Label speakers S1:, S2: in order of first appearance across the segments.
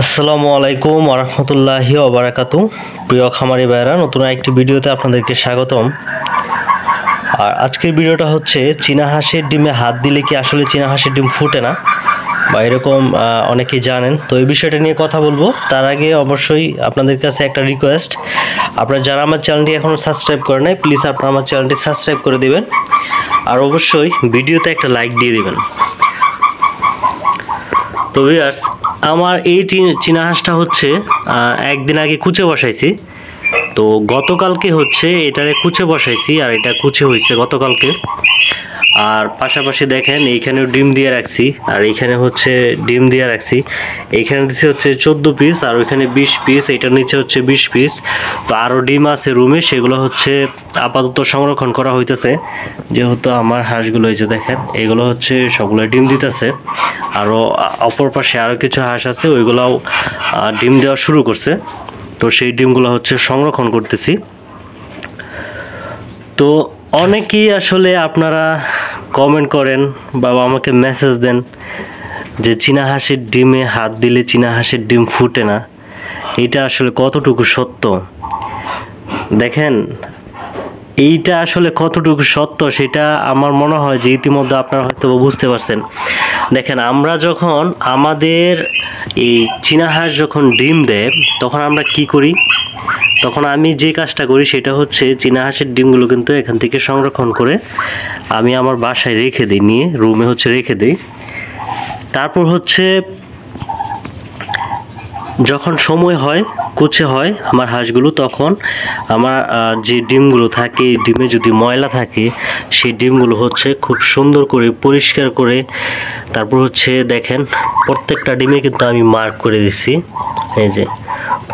S1: আসসালামু আলাইকুম আরহামতুল্লাহি ওবরাকাতু প্রিয় খামারি ভাইরা নতুন একটি ভিডিওতে আপনাদেরকে স্বাগতম। আর আজকের ভিডিওটা হচ্ছে চীনা হাঁসের ডিমে হাত দিলে কি আসলে চীনা হাঁসের ডিম ফুটে না? বা এরকম আহ, অনেকেই জানেন। তো এই বিষয়টা নিয়ে কথা বলব। তার আগে অবশ্যই আপনাদের কাছে একটা রিকোয়েস্ট আপনারা যারা আমার চ্যানেলটি এখনও সাবস্ক্রাইব করে নাই প্লিজ আপনারা আমার চ্যানেলটি সাবস্ক্রাইব করে দিবেন। আর অবশ্যই ভিডিওতে একটা লাইক দিয়ে দিবেন। তো ভিউয়ার্স আমার এই চীনা হাঁসটা হচ্ছে একদিন আগে কুচে বসাইছি। তো গতকালকে হচ্ছে এটারে কুচে বসাইছি, আর এটা কুচে হয়েছে গতকালকে। আর পাশাপাশি দেখেন, এইখানেও ডিম দিয়ে রাখছি, আর এইখানে হচ্ছে ডিম দিয়ে রাখছি। এইখানে দিচ্ছে হচ্ছে চোদ্দ পিস আর ওইখানে বিশ পিস এটার নিচে হচ্ছে বিশ পিস তো আরও ডিম আছে রুমে, সেগুলো হচ্ছে আপাতত সংরক্ষণ করা হইতেছে। যেহেতু আমার হাঁসগুলো এই যে দেখেন, এগুলো হচ্ছে সবগুলো ডিম দিতেছে। আরও অপর পাশে আরও কিছু হাঁস আছে, ওইগুলাও ডিম দেওয়া শুরু করছে। তো সেই ডিমগুলো হচ্ছে সংরক্ষণ করতেছি। তো অনেকেই আসলে আপনারা কমেন্ট করেন বা আমাকে মেসেজ দেন যে চীনা হাঁসের ডিমে হাত দিলে চীনা হাঁসের ডিম ফুটে না। এটা আসলে কতটুকু সত্য? দেখেন এইটা আসলে কতটুকু সত্য সেটা আমার মনে হয় যে ইতিমধ্যে আপনারা হয়তো বুঝতে পারছেন। দেখেন, আমরা যখন আমাদের এই চীনা হাঁস যখন ডিম দেয়, তখন আমরা কি করি? তখন আমি যে কাজটা করি সেটা হচ্ছে চীনা হাঁসের ডিমগুলো কিন্তু এখান থেকে সংরক্ষণ করে আমি আমার বাসায় রেখে দিই, নিয়ে রুমে হচ্ছে রেখে দিই। তারপর হচ্ছে যখন সময় হয় কুচে হয় আমার হাঁসগুলো, তখন আমার যে ডিমগুলো থাকে, ডিমে যদি ময়লা থাকে, সেই ডিমগুলো হচ্ছে খুব সুন্দর করে, পরিষ্কার করে, তারপর হচ্ছে দেখেন, প্রত্যেকটা ডিমে কিন্তু আমি মার্ক করে দিছি। এই যে,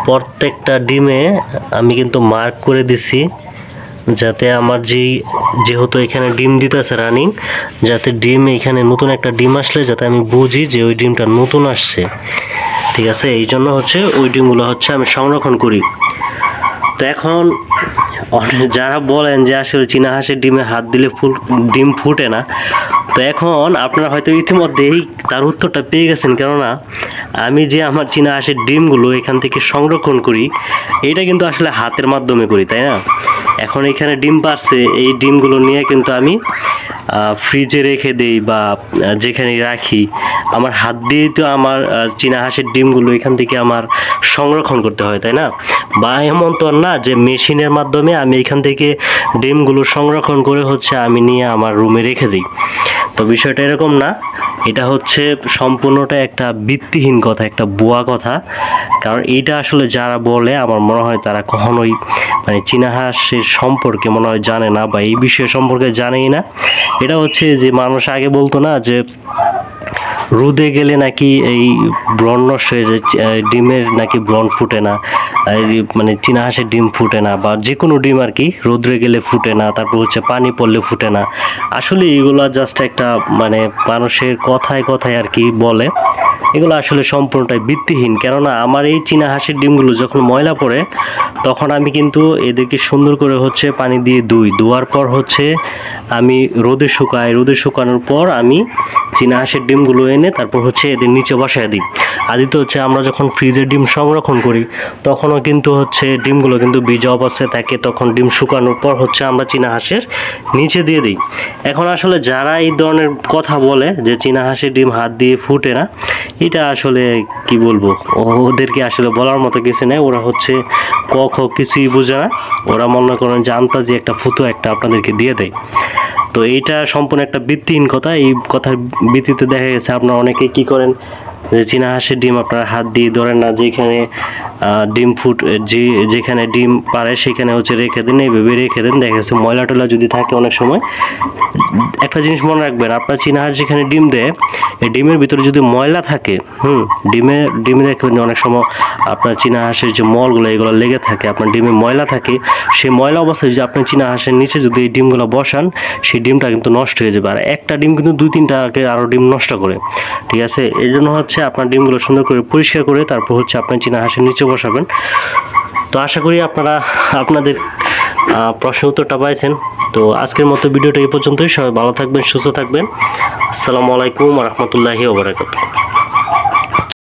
S1: প্রত্যেকটা ডিমে আমি কিন্তু মার্ক করে দিছি। যাতে আমার যেই, যেহেতু এখানে ডিম দিতেছে রানিং যাতে ডিম এখানে নতুন একটা ডিম আসলে যাতে আমি বুঝি যে ওই ডিমটা নতুন আসছে। ঠিক আছে? এই জন্য হচ্ছে ওই ডিমগুলো হচ্ছে আমি সংরক্ষণ করি। তো এখন যারা বলেন যে আসলে চীনা হাঁসের ডিমে হাত দিলে ফুল, ডিম ফুটে না তো এখন আপনারা হয়তো ইতিমধ্যেই তার উত্তরটা পেয়ে গেছেন, কেননা আমি যে আমার চীনা হাঁসের ডিমগুলো এখান থেকে সংরক্ষণ করি, এটা কিন্তু আসলে হাতের মাধ্যমে করি, তাই না? এখন এখানে ডিম পারছে, এই ডিমগুলো নিয়ে কিন্তু আমি ফ্রিজে রেখে দেই বা যেখানে রাখি। আমার হাত দিয়েই তো আমার চীনা হাঁসের ডিমগুলো এখান থেকে আমার সংরক্ষণ করতে হয়, তাই না? বা এমন তো না যে মেশিনের মাধ্যমে আমি এখান থেকে ডিমগুলো সংরক্ষণ করে হচ্ছে আমি নিয়ে আমার রুমে রেখে দিই। তো বিষয়টা এরকম না। এটা হচ্ছে সম্পূর্ণটা একটা ভিত্তিহীন কথা, একটা বোয়া কথা। কারণ এটা আসলে যারা বলে, আমার মনে হয় তারা কখনোই মানে চীনা হাঁসের সম্পর্কে মনে হয় জানে না বা এই বিষয় সম্পর্কে জানেই না। এটা হচ্ছে যে মানুষ আগে বলতো না যে রোদে গেলে নাকি এই ব্রণ নষ্ট হয়ে যায় ডিমের নাকি ব্রণ ফুটে না মানে চীনা হাঁসের ডিম ফুটে না, বা যে কোনো ডিম আর কি রোদ্রে গেলে ফুটে না, তারপর হচ্ছে পানি পড়লে ফুটে না। আসলে এগুলো জাস্ট একটা মানে মানুষের কথায় কথায় আর কি বলে। এগুলো আসলে সম্পূর্ণটাই ভিত্তিহীন। কেননা আমার এই চীনা হাঁসের ডিমগুলো যখন ময়লা পড়ে, তখন আমি কিন্তু এদেরকে সুন্দর করে হচ্ছে পানি দিয়ে ধুই। ধোয়ার পর হচ্ছে আমি রোদে শুকাই। রোদে শুকানোর পর আমি চীনা হাঁসের ডিমগুলো এনে তারপর হচ্ছে এদের নিচে বসায় দিই। আদিত হচ্ছে আমরা যখন ফ্রিজে ডিম সংরক্ষণ করি, তখনও কিন্তু হচ্ছে ডিমগুলো কিন্তু ভিজা অবস্থায় থাকে। তখন ডিম শুকানোর পর হচ্ছে আমরা চীনা হাঁসের নিচে দিয়ে দিই। এখন আসলে যারা এই ধরনের কথা বলে যে চীনা হাঁসের ডিম হাত দিয়ে ফুটে না এটা আসলে কি বলব? ওদেরকে আসলে বলার মতো কিছু নেই। ওরা হচ্ছে ক খ কিছুই বোঝে না। ওরা মনে করেন যে আন্তাজি একটা ফুটো একটা আপনাদেরকে দিয়ে দেয়। তো এইটা সম্পূর্ণ একটা বৃত্তিহীন কথা। এই কথার ভিত্তিতে দেখা গেছে আপনারা অনেকে কি করেন? যে চীনা হাঁসের ডিম আপনারা হাত দিয়ে ধরেন না, যেখানে ডিম ফুট যে, যেখানে ডিম পারে সেখানে হচ্ছে রেখে দিন এইভাবে রেখে দেন। দেখা গেছে ময়লা টয়লা যদি থাকে অনেক সময়। একটা জিনিস মনে রাখবেন, আপনার চীনা হাঁস যেখানে ডিম দেয়, এই ডিমের ভিতরে যদি ময়লা থাকে, হুম, ডিমে ডিমে দেখবেন অনেক সময় আপনার চীনা হাঁসের যে মলগুলো, এগুলো লেগে থাকে, আপনার ডিমে ময়লা থাকে, সেই ময়লা অবস্থায় যদি আপনি চীনা হাঁসের নিচে যদি এই ডিমগুলো বসান, সেই ডিমটা কিন্তু নষ্ট হয়ে যাবে। আর একটা ডিম কিন্তু দুই তিনটাকে আরও ডিম নষ্ট করে। ঠিক আছে? এই জন্য হচ্ছে আপনার ডিমগুলো সুন্দর করে পরিষ্কার করে তারপর হচ্ছে আপনার চীনা হাঁসের নিচে বসাবেন। তো আশা করি আপনারা, আপনাদের প্রশ্ন উত্তরটা পাইছেন। তো আজকের মতো ভিডিওটা এই পর্যন্তই। সবাই ভালো থাকবেন, সুস্থ থাকবেন। আসসালামু আলাইকুম রহমতুল্লাহি ওবরাকাতুহ